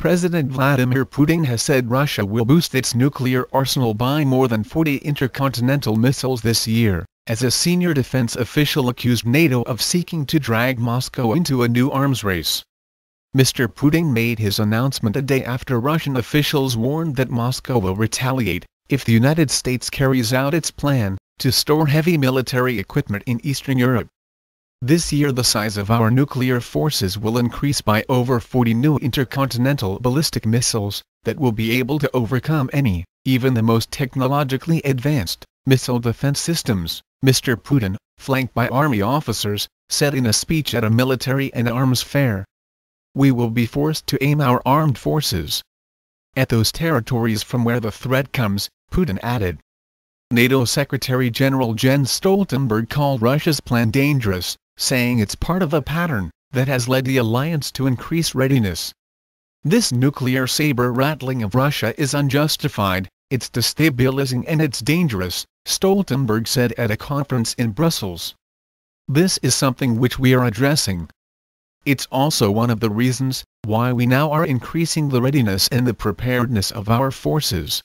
President Vladimir Putin has said Russia will boost its nuclear arsenal by more than 40 intercontinental missiles this year, as a senior defense official accused NATO of seeking to drag Moscow into a new arms race. Mr. Putin made his announcement a day after Russian officials warned that Moscow will retaliate if the United States carries out its plan to store heavy military equipment in Eastern Europe. This year the size of our nuclear forces will increase by over 40 new intercontinental ballistic missiles that will be able to overcome any, even the most technologically advanced, missile defense systems, Mr. Putin, flanked by army officers, said in a speech at a military and arms fair. We will be forced to aim our armed forces at those territories from where the threat comes, Putin added. NATO Secretary General Jens Stoltenberg called Russia's plan dangerous, saying it's part of a pattern that has led the alliance to increase readiness. This nuclear saber-rattling of Russia is unjustified, it's destabilizing and it's dangerous, Stoltenberg said at a conference in Brussels. This is something which we are addressing. It's also one of the reasons why we now are increasing the readiness and the preparedness of our forces.